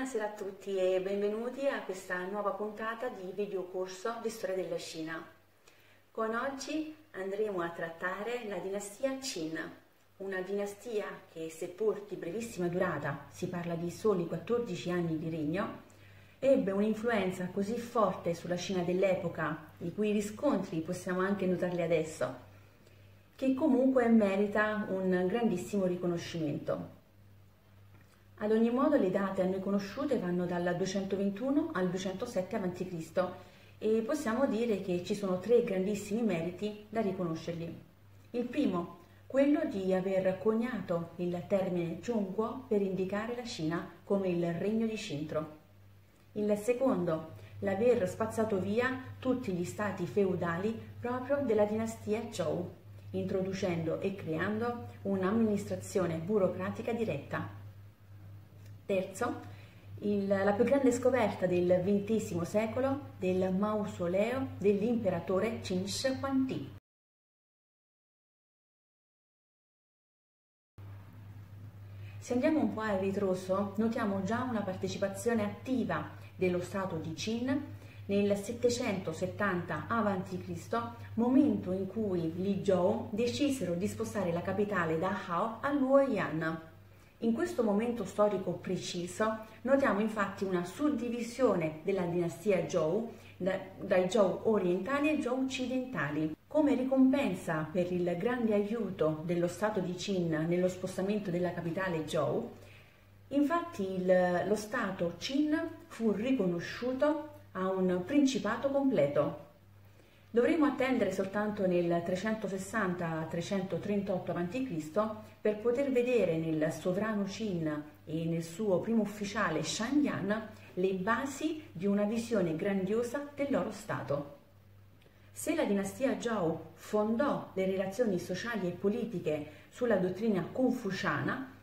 Buonasera a tutti e benvenuti a questa nuova puntata di videocorso di storia della Cina. Con oggi andremo a trattare la dinastia Qin, una dinastia che seppur di brevissima durata, si parla di soli 14 anni di regno, ebbe un'influenza così forte sulla Cina dell'epoca, i cui riscontri possiamo anche notarli adesso, che comunque merita un grandissimo riconoscimento. Ad ogni modo le date a noi conosciute vanno dal 221 al 207 a.C. e possiamo dire che ci sono tre grandissimi meriti da riconoscerli. Il primo, quello di aver coniato il termine Zhongguo per indicare la Cina come il regno di centro. Il secondo, l'aver spazzato via tutti gli stati feudali proprio della dinastia Zhou, introducendo e creando un'amministrazione burocratica diretta Terzo, il, la più grande scoperta del XX secolo del mausoleo dell'imperatore Qin Huangdi. Se andiamo un po' a ritroso, notiamo già una partecipazione attiva dello Stato di Qin nel 770 a.C., momento in cui Li Zhou decisero di spostare la capitale da Hao a Luoyang. In questo momento storico preciso notiamo infatti una suddivisione della dinastia Zhou da, dai Zhou orientali ai Zhou occidentali. Come ricompensa per il grande aiuto dello Stato di Qin nello spostamento della capitale Zhou, infatti il, lo Stato Qin fu riconosciuto a un principato completo Dovremo attendere soltanto nel 360-338 a.C. per poter vedere nel sovrano Qin e nel suo primo ufficiale Shangyan le basi di una visione grandiosa del loro Stato. Se la dinastia Zhou fondò le relazioni sociali e politiche sulla dottrina confuciana,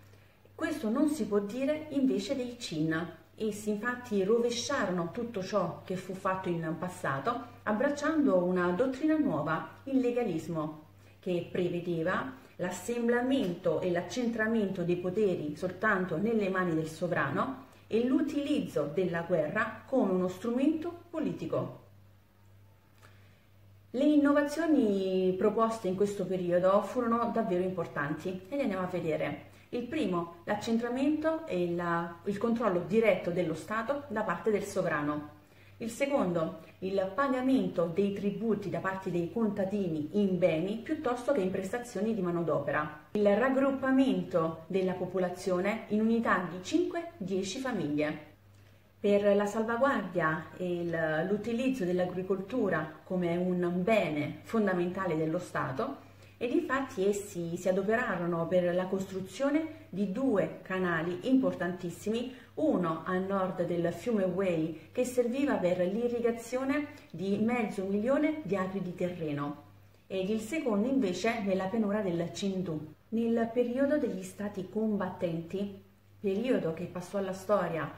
questo non si può dire invece dei Qin, Essi infatti rovesciarono tutto ciò che fu fatto in passato, abbracciando una dottrina nuova, il legalismo, che prevedeva l'assemblamento e l'accentramento dei poteri soltanto nelle mani del sovrano e l'utilizzo della guerra come uno strumento politico. Le innovazioni proposte in questo periodo furono davvero importanti e le andiamo a vedere. Il primo, l'accentramento e la, il controllo diretto dello Stato da parte del sovrano. Il secondo, il pagamento dei tributi da parte dei contadini in beni piuttosto che in prestazioni di manodopera. Il raggruppamento della popolazione in unità di 5-10 famiglie. Per la salvaguardia e l'utilizzo dell'agricoltura come un bene fondamentale dello Stato, ed infatti essi si adoperarono per la costruzione di due canali importantissimi, uno a nord del fiume Wei che serviva per l'irrigazione di mezzo milione di acri di terreno ed il secondo invece nella pianura del Chindu. Nel periodo degli stati combattenti, periodo che passò alla storia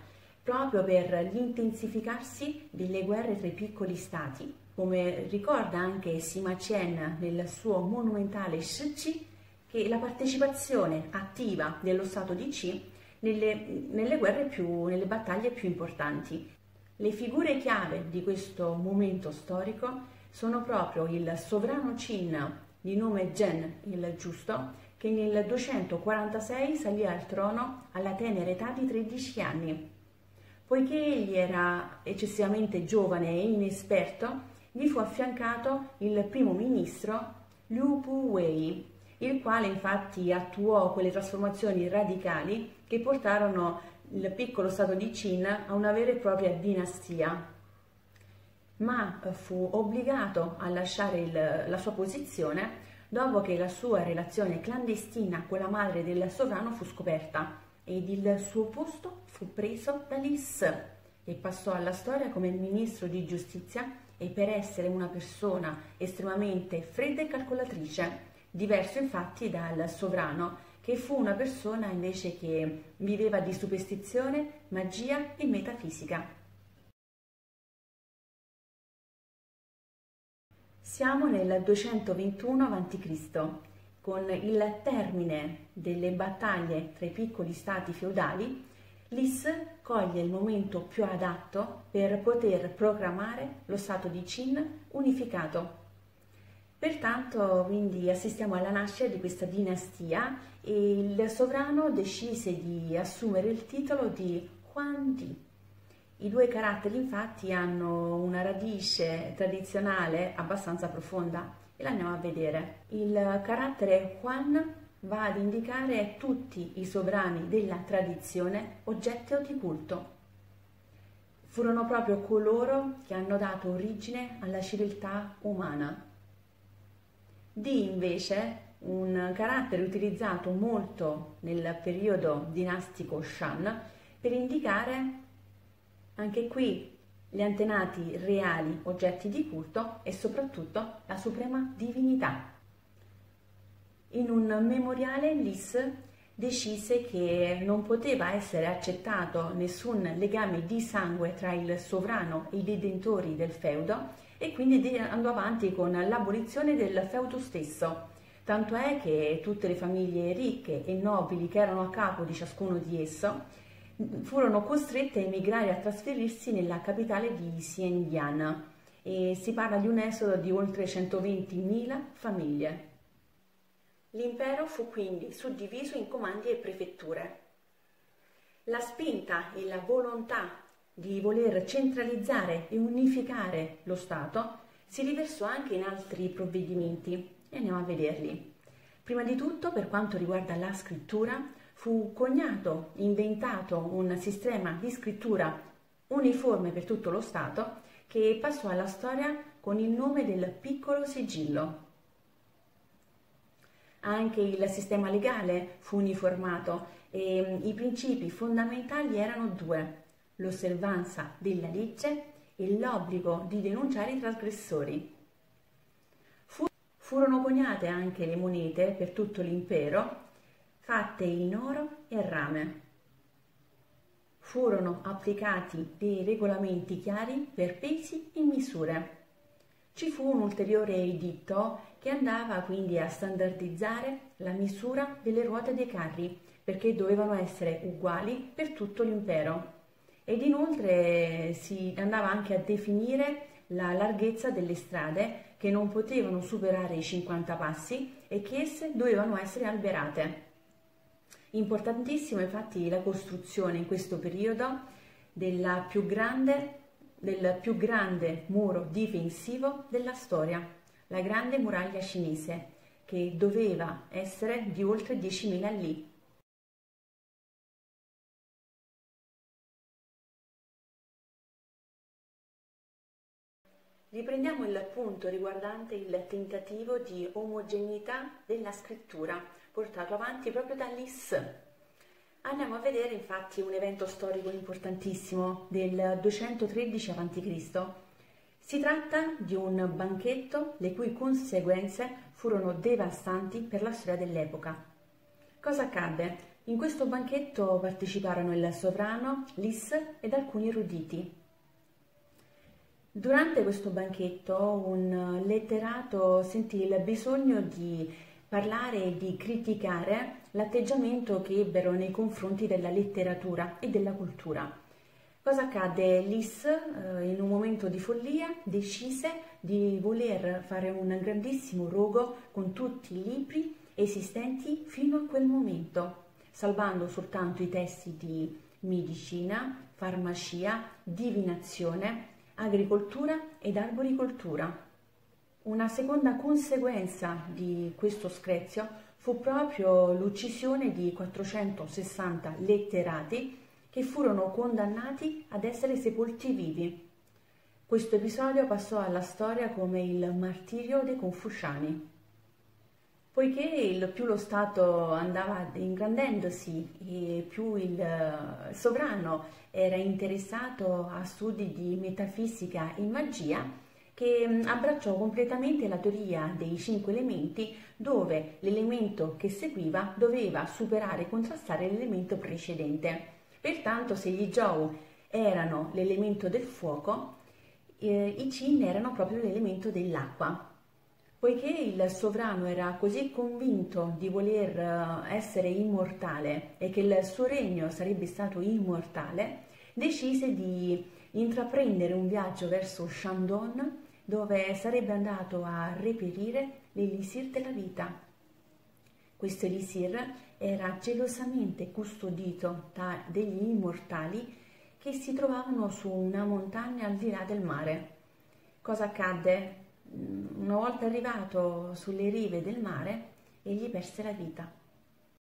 proprio per l'intensificarsi delle guerre tra i piccoli stati, come ricorda anche Sima Qian nel suo monumentale Shiqi, che la partecipazione attiva dello Stato di Qi nelle, nelle, guerre più, nelle battaglie più importanti. Le figure chiave di questo momento storico sono proprio il sovrano Qin di nome Zhen il Giusto, che nel 246 salì al trono alla tenera età di 13 anni. Poiché egli era eccessivamente giovane e inesperto, gli fu affiancato il primo ministro Liu Pu-wei, il quale infatti attuò quelle trasformazioni radicali che portarono il piccolo stato di Qin a una vera e propria dinastia. Ma fu obbligato a lasciare il, la sua posizione dopo che la sua relazione clandestina con la madre del sovrano fu scoperta ed il suo posto fu preso da Li Se e passò alla storia come ministro di giustizia e per essere una persona estremamente fredda e calcolatrice, diverso infatti dal sovrano, che fu una persona invece che viveva di superstizione, magia e metafisica. Siamo nel 221 a.C., con il termine delle battaglie tra i piccoli stati feudali Lis coglie il momento più adatto per poter proclamare lo stato di Qin unificato. Pertanto, quindi, assistiamo alla nascita di questa dinastia e il sovrano decise di assumere il titolo di Huan Di. I due caratteri infatti hanno una radice tradizionale abbastanza profonda e la andiamo a vedere. Il carattere Huan va ad indicare tutti i sovrani della tradizione oggetto di culto. Furono proprio coloro che hanno dato origine alla civiltà umana. Di invece un carattere utilizzato molto nel periodo dinastico Shan per indicare anche qui gli antenati reali oggetti di culto e soprattutto la suprema divinità. In un memoriale Lis decise che non poteva essere accettato nessun legame di sangue tra il sovrano e i detentori del feudo e quindi andò avanti con l'abolizione del feudo stesso. Tanto è che tutte le famiglie ricche e nobili che erano a capo di ciascuno di esso furono costrette a emigrare e a trasferirsi nella capitale di Xiandian e si parla di un esodo di oltre 120.000 famiglie. L'impero fu quindi suddiviso in comandi e prefetture. La spinta e la volontà di voler centralizzare e unificare lo Stato si riversò anche in altri provvedimenti e andiamo a vederli. Prima di tutto, per quanto riguarda la scrittura, fu coniato, inventato un sistema di scrittura uniforme per tutto lo Stato che passò alla storia con il nome del piccolo sigillo. Anche il sistema legale fu uniformato e mm, i principi fondamentali erano due, l'osservanza della legge e l'obbligo di denunciare i trasgressori. Furono coniate anche le monete per tutto l'impero fatte in oro e rame. Furono applicati dei regolamenti chiari per pesi e misure. Ci fu un ulteriore editto che andava quindi a standardizzare la misura delle ruote dei carri perché dovevano essere uguali per tutto l'impero ed inoltre si andava anche a definire la larghezza delle strade che non potevano superare i 50 passi e che esse dovevano essere alberate. Importantissima infatti la costruzione in questo periodo più grande, del più grande muro difensivo della storia, la grande muraglia cinese, che doveva essere di oltre 10.000 li. Riprendiamo il punto riguardante il tentativo di omogeneità della scrittura portato avanti proprio da Lis. Andiamo a vedere infatti un evento storico importantissimo del 213 a.C. Si tratta di un banchetto le cui conseguenze furono devastanti per la storia dell'epoca. Cosa accadde? In questo banchetto parteciparono il sovrano, Lis ed alcuni eruditi. Durante questo banchetto un letterato sentì il bisogno di parlare e di criticare l'atteggiamento che ebbero nei confronti della letteratura e della cultura. Cosa accadde? Lis, eh, in un momento di follia, decise di voler fare un grandissimo rogo con tutti i libri esistenti fino a quel momento, salvando soltanto i testi di medicina, farmacia, divinazione, agricoltura ed arboricoltura. Una seconda conseguenza di questo screzio fu proprio l'uccisione di 460 letterati che furono condannati ad essere sepolti vivi. Questo episodio passò alla storia come il martirio dei Confuciani. Poiché il, più lo Stato andava ingrandendosi e più il sovrano era interessato a studi di metafisica e magia, che mm, abbracciò completamente la teoria dei cinque elementi dove l'elemento che seguiva doveva superare e contrastare l'elemento precedente. Pertanto se gli Zhou erano l'elemento del fuoco, eh, i Qin erano proprio l'elemento dell'acqua. Poiché il sovrano era così convinto di voler eh, essere immortale e che il suo regno sarebbe stato immortale, decise di intraprendere un viaggio verso Shandon dove sarebbe andato a reperire l'elisir della vita. Questo elisir era gelosamente custodito da degli immortali che si trovavano su una montagna al di là del mare. Cosa accadde? Una volta arrivato sulle rive del mare, egli perse la vita.